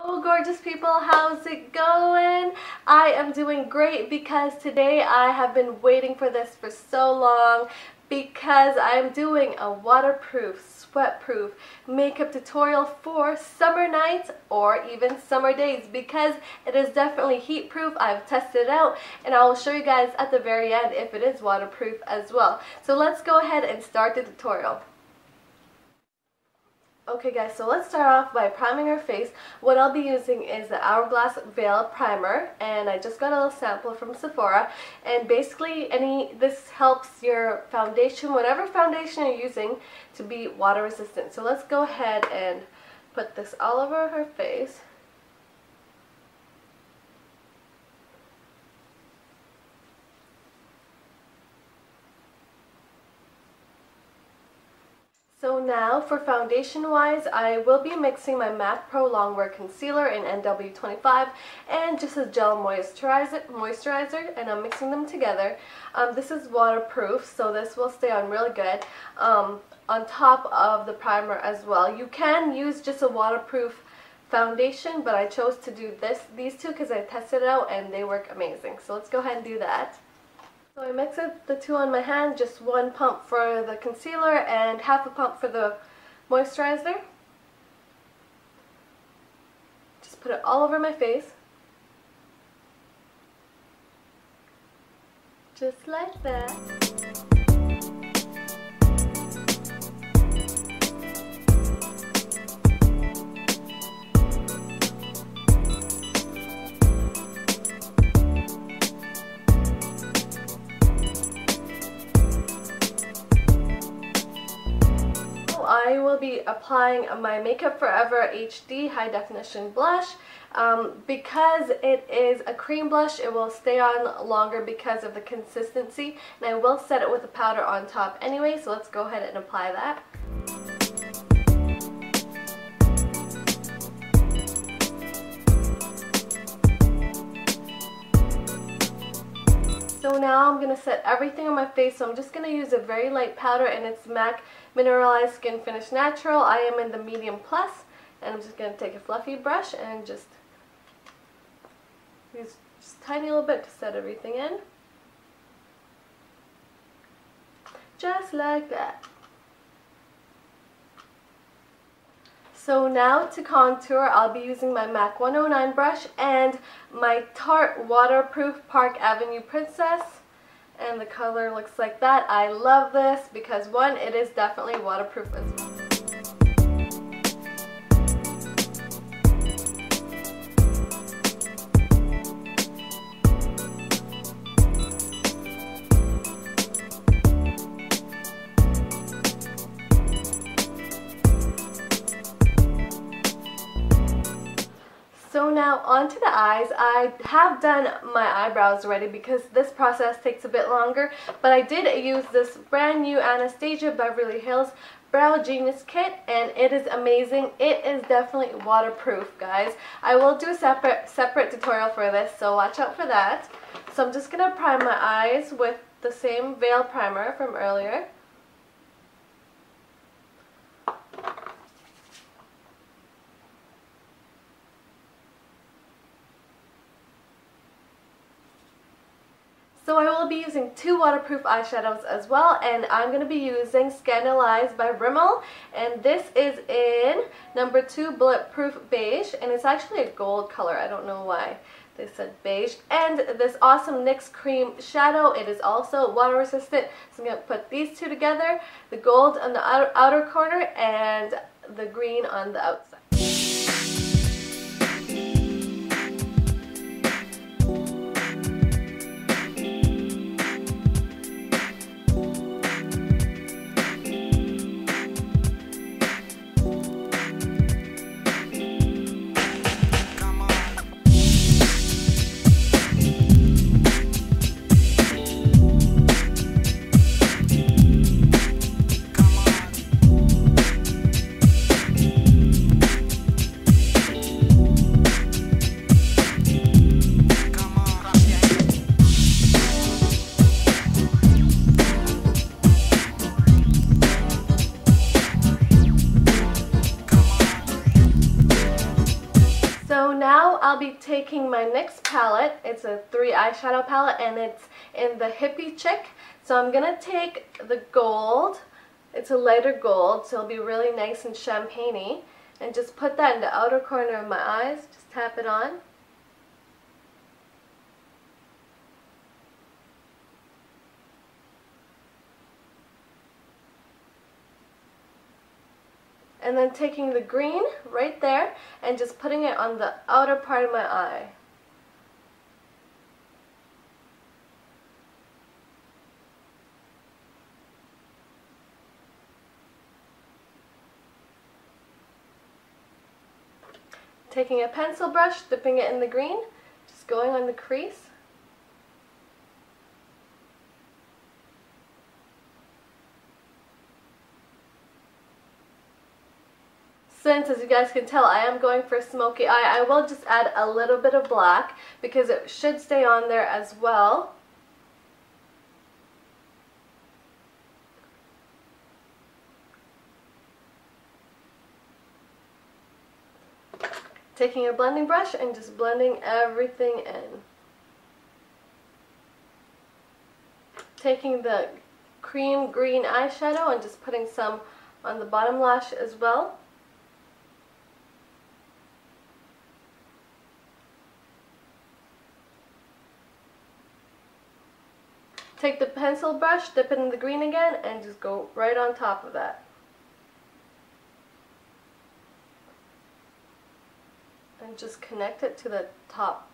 Oh gorgeous people, how's it going? I am doing great because today I have been waiting for this for so long because I'm doing a waterproof, sweat-proof makeup tutorial for summer nights or even summer days because it is definitely heat proof. I've tested it out and I will show you guys at the very end if it is waterproof as well. So let's go ahead and start the tutorial. Okay guys, so let's start off by priming our face. What I'll be using is the Hourglass Veil Primer and I just got a little sample from Sephora and basically any this helps your foundation, whatever foundation you're using to be water resistant. So let's go ahead and put this all over her face. So now for foundation wise, I will be mixing my MAC Pro Longwear Concealer in NW25 and just a gel moisturizer, moisturizer and I'm mixing them together. Um, this is waterproof, so this will stay on really good um, on top of the primer as well. You can use just a waterproof foundation, but I chose to do this, these two because I tested it out and they work amazing. So let's go ahead and do that. So I mix it, the two on my hand, just one pump for the concealer and half a pump for the moisturizer. Just put it all over my face. Just like that. Applying my Makeup Forever HD High Definition Blush. Um, because it is a cream blush, it will stay on longer because of the consistency. And I will set it with a powder on top anyway, so let's go ahead and apply that. So now I'm going to set everything on my face. So I'm just going to use a very light powder and it's MAC Mineralized Skin Finish Natural. I am in the medium plus and I'm just going to take a fluffy brush and just use just tiny little bit to set everything in. Just like that. So now to contour, I'll be using my MAC 109 brush and my Tarte Waterproof Park Avenue Princess. And the color looks like that. I love this because one, it is definitely waterproof as well. Now onto the eyes. I have done my eyebrows already because this process takes a bit longer. But I did use this brand new Anastasia Beverly Hills Brow Genius Kit and it is amazing. It is definitely waterproof guys. I will do a separate, separate tutorial for this so watch out for that. So I'm just going to prime my eyes with the same Veil Primer from earlier. So I be using two waterproof eyeshadows as well and I'm going to be using Scandaleyes by Rimmel and this is in number 2 Bulletproof Beige and it's actually a gold color, I don't know why they said beige and this awesome NYX cream shadow it is also water resistant so I'm going to put these two together the gold on the outer corner and the green on the outside My NYX palette. It's a three eyeshadow palette and it's in the Hippie Chick. So I'm going to take the gold. It's a lighter gold, so it'll be really nice and champagne And just put that in the outer corner of my eyes. Just tap it on. And then taking the green right there and just putting it on the outer part of my eye. Taking a pencil brush, dipping it in the green, just going on the crease. Since, as you guys can tell, I am going for a smoky eye, I will just add a little bit of black because it should stay on there as well. Taking a blending brush and just blending everything in. Taking the cream green eyeshadow and just putting some on the bottom lash as well. Take the pencil brush, dip it in the green again, and just go right on top of that. And just connect it to the top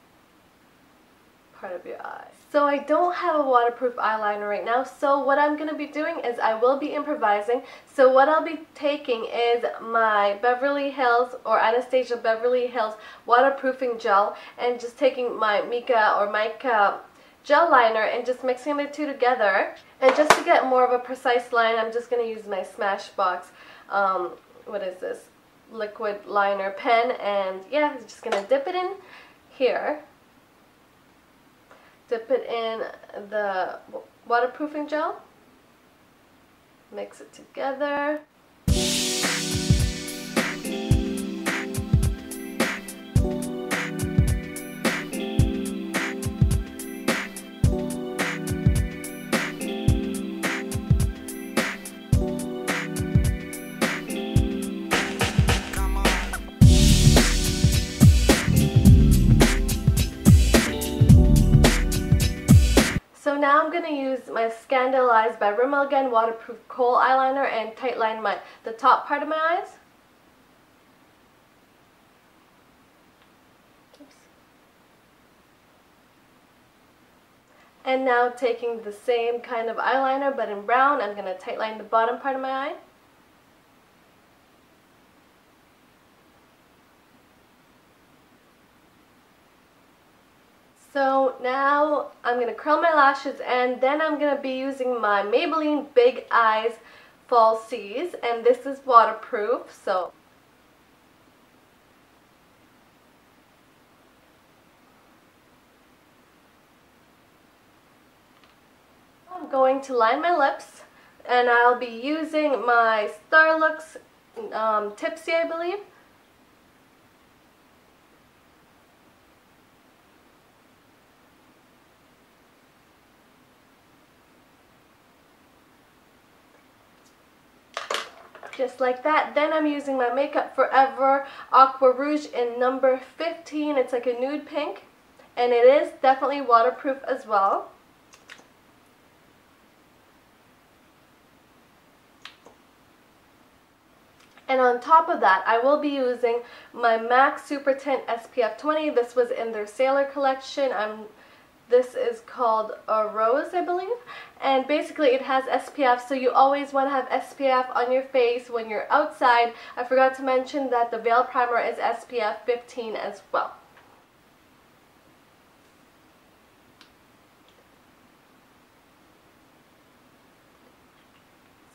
part of your eye. So I don't have a waterproof eyeliner right now, so what I'm going to be doing is I will be improvising. So what I'll be taking is my Beverly Hills or Anastasia Beverly Hills waterproofing gel and just taking my Mika or Mica gel liner and just mixing the two together. And just to get more of a precise line, I'm just going to use my Smashbox, um, what is this, liquid liner pen. And yeah, I'm just going to dip it in here. Dip it in the waterproofing gel. Mix it together. My Scandaleyes by Rimmel Again Waterproof Kohl Eyeliner and tightline my the top part of my eyes. Oops. And now taking the same kind of eyeliner but in brown, I'm going to tightline the bottom part of my eye. So now I'm going to curl my lashes and then I'm going to be using my Maybelline Big Eyes Falsies and this is waterproof so. I'm going to line my lips and I'll be using my Starlux um, Tipsy I believe just like that. Then I'm using my Makeup Forever Aqua Rouge in number 15. It's like a nude pink, and it is definitely waterproof as well. And on top of that, I will be using my MAC Super Tint SPF 20. This was in their Sailor collection. I'm this is called a rose, I believe. And basically it has SPF, so you always want to have SPF on your face when you're outside. I forgot to mention that the Veil Primer is SPF 15 as well.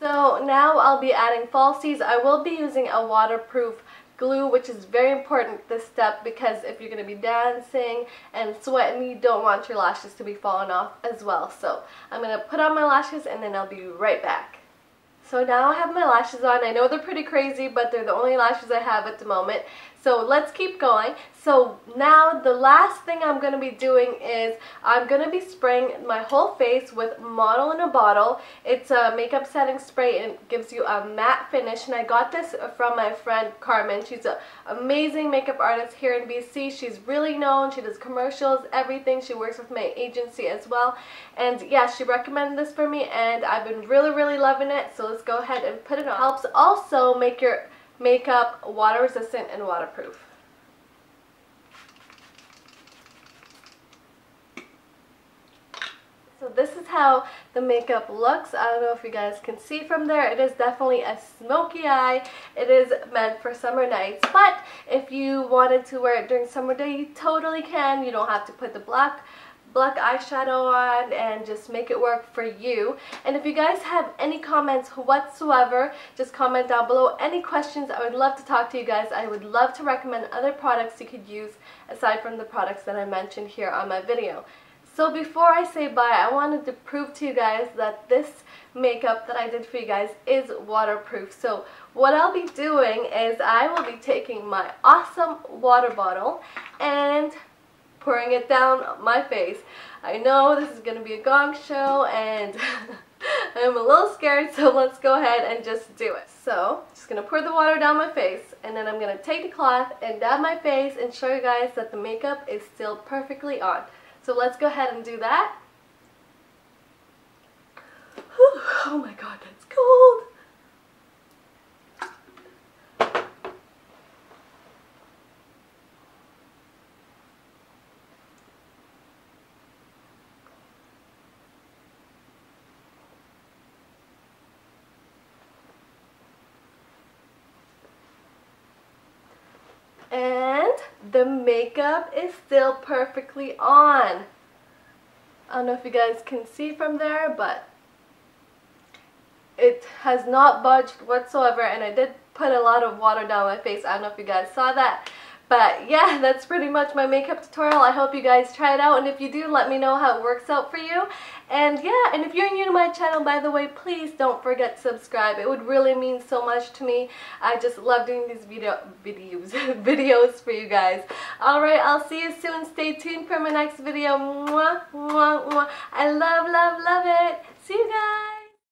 So now I'll be adding falsies. I will be using a waterproof glue, which is very important this step because if you're going to be dancing and sweating, you don't want your lashes to be falling off as well. So I'm going to put on my lashes and then I'll be right back. So now I have my lashes on. I know they're pretty crazy, but they're the only lashes I have at the moment. So let's keep going. So now the last thing I'm going to be doing is I'm going to be spraying my whole face with Model in a Bottle. It's a makeup setting spray and it gives you a matte finish and I got this from my friend Carmen. She's an amazing makeup artist here in BC. She's really known. She does commercials, everything. She works with my agency as well. And yeah, she recommended this for me and I've been really, really loving it. So let's go ahead and put it on. Helps also make your makeup water resistant and waterproof. So this is how the makeup looks. I don't know if you guys can see from there. It is definitely a smoky eye. It is meant for summer nights. But if you wanted to wear it during summer day, you totally can. You don't have to put the black black eyeshadow on and just make it work for you. And if you guys have any comments whatsoever, just comment down below. Any questions, I would love to talk to you guys. I would love to recommend other products you could use aside from the products that I mentioned here on my video. So before I say bye, I wanted to prove to you guys that this makeup that I did for you guys is waterproof. So what I'll be doing is I will be taking my awesome water bottle and pouring it down my face. I know this is going to be a gong show and I'm a little scared so let's go ahead and just do it. So just going to pour the water down my face and then I'm going to take the cloth and dab my face and show you guys that the makeup is still perfectly on. So let's go ahead and do that. Oh my god, that's cold. And the makeup is still perfectly on. I don't know if you guys can see from there, but it has not budged whatsoever and I did put a lot of water down my face. I don't know if you guys saw that. But yeah, that's pretty much my makeup tutorial. I hope you guys try it out. And if you do, let me know how it works out for you. And yeah, and if you're new to my channel, by the way, please don't forget to subscribe. It would really mean so much to me. I just love doing these video videos videos for you guys. Alright, I'll see you soon. Stay tuned for my next video. Mwah, mwah, mwah. I love, love, love it. See you guys.